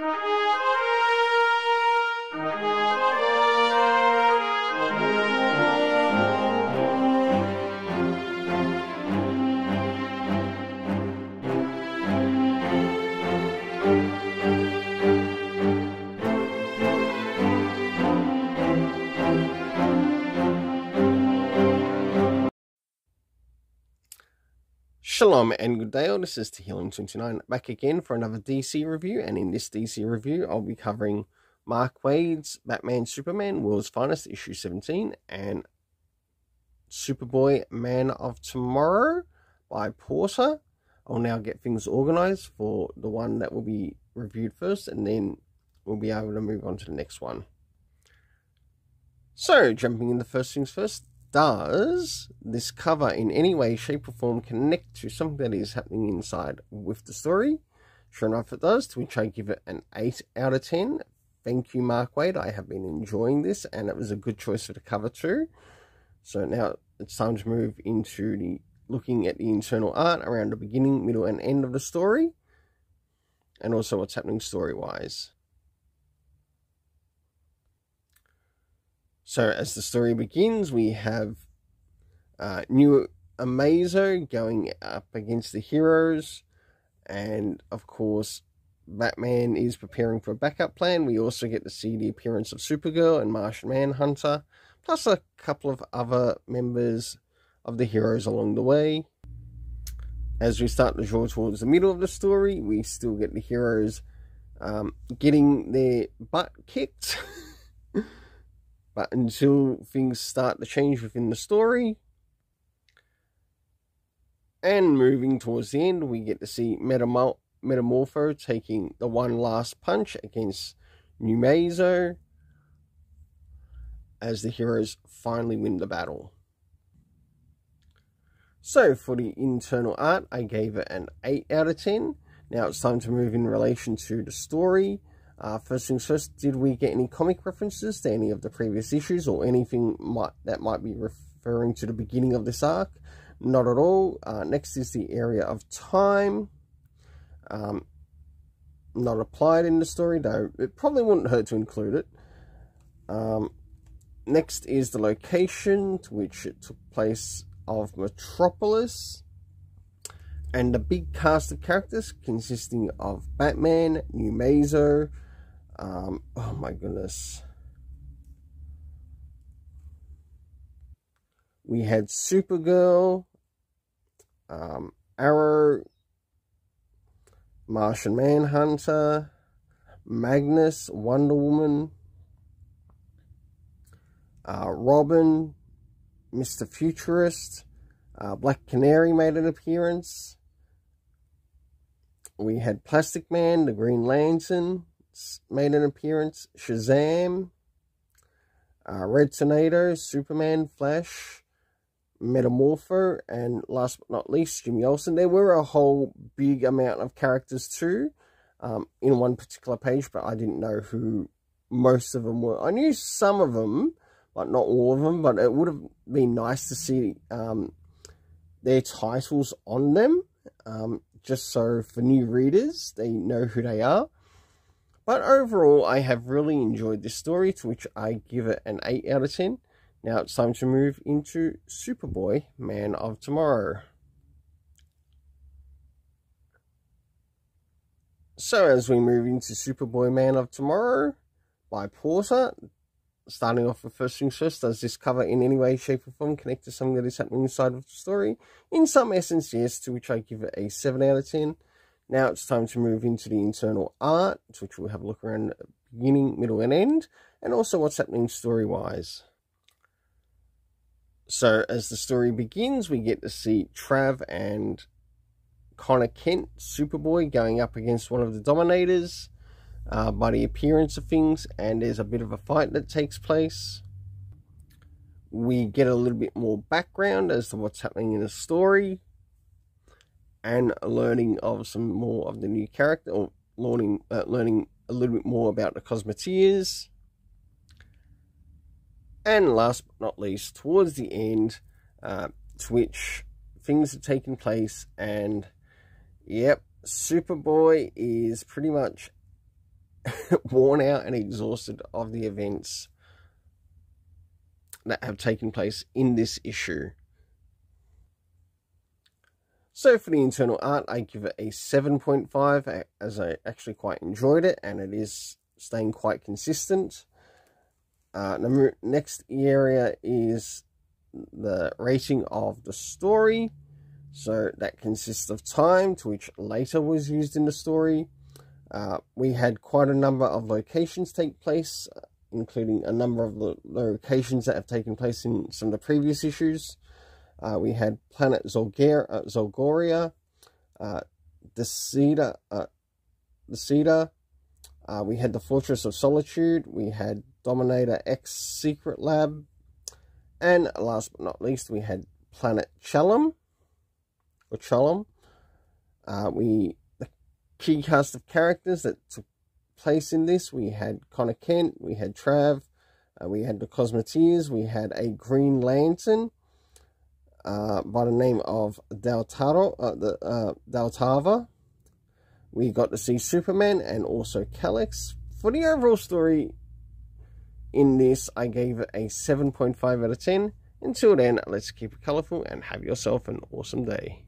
Thank you. Shalom and good day, all. This is Tehillim29 back again for another DC review. And in this DC review, I'll be covering Mark Waid's Batman Superman World's Finest issue 17 and Superboy Man of Tomorrow by Porter. I'll now get things organized for the one that will be reviewed first, and then we'll be able to move on to the next one. So, jumping into first things first, does this cover in any way, shape, or form connect to something that is happening inside with the story? Sure enough, it does, to which I give it an 8 out of 10. Thank you, Mark Waid. I have been enjoying this, and it was a good choice for the cover too. So now it's time to move into the looking at the internal art around the beginning, middle, and end of the story, and also what's happening story-wise. So as the story begins, we have uh, new Amazo going up against the heroes, and of course, Batman is preparing for a backup plan. We also get to see the appearance of Supergirl and Martian Manhunter, plus a couple of other members of the heroes along the way. As we start to draw towards the middle of the story, we still get the heroes um, getting their butt kicked. But until things start to change within the story, and moving towards the end, we get to see Metamor Metamorpho taking the one last punch against Numazo as the heroes finally win the battle. So, for the internal art, I gave it an 8 out of 10. Now it's time to move in relation to the story. Uh, first things first, did we get any comic references to any of the previous issues or anything might, that might be referring to the beginning of this arc? Not at all. Uh, next is the area of time. Um, not applied in the story, though it probably wouldn't hurt to include it. Um, next is the location to which it took place of Metropolis. And the big cast of characters consisting of Batman, New Mazo, um, oh my goodness. We had Supergirl, um, Arrow, Martian Manhunter, Magnus, Wonder Woman, uh, Robin, Mr. Futurist, uh, Black Canary made an appearance. We had Plastic Man, the Green Lantern, made an appearance. Shazam, uh, Red Tornado, Superman, Flash, Metamorpho, and last but not least, Jimmy Olsen. There were a whole big amount of characters too um, in one particular page, but I didn't know who most of them were. I knew some of them, but not all of them, but it would have been nice to see um, their titles on them, um, just so for new readers, they know who they are. But overall, I have really enjoyed this story, to which I give it an 8 out of 10. Now it's time to move into Superboy, Man of Tomorrow. So as we move into Superboy, Man of Tomorrow by Porter, starting off with first things first, does this cover in any way, shape or form connect to something that is happening inside of the story? In some essence, yes, to which I give it a 7 out of 10. Now it's time to move into the internal art, which we'll have a look around beginning, middle, and end, and also what's happening story-wise. So as the story begins, we get to see Trav and Connor Kent, Superboy, going up against one of the Dominators uh, by the appearance of things, and there's a bit of a fight that takes place. We get a little bit more background as to what's happening in the story and learning of some more of the new character or learning uh, learning a little bit more about the Cosmeteers. And last but not least, towards the end, uh, Twitch things have taken place, and yep, Superboy is pretty much worn out and exhausted of the events that have taken place in this issue. So for the internal art, I give it a 7.5 as I actually quite enjoyed it and it is staying quite consistent. Uh, next area is the rating of the story. So that consists of time, to which later was used in the story. Uh, we had quite a number of locations take place, uh, including a number of the locations that have taken place in some of the previous issues. Uh, we had planet Zolgar uh, Zolgoria, uh, the Cedar, uh, Uh, we had the Fortress of Solitude. We had Dominator X Secret Lab, and last but not least, we had Planet Chelum or Chelum. Uh, we the key cast of characters that took place in this. We had Connor Kent. We had Trav. Uh, we had the Cosmeteers. We had a Green Lantern uh, by the name of Deltaro, uh, the, uh, Deltava. We got to see Superman and also Kelex. For the overall story in this, I gave it a 7.5 out of 10. Until then, let's keep it colourful and have yourself an awesome day.